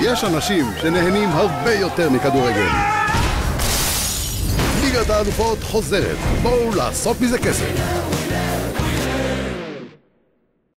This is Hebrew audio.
יש אנשים שנהנים הרבה יותר מכדורגל. ליגת האלופות חוזרת, בואו לעשות מזה כסף.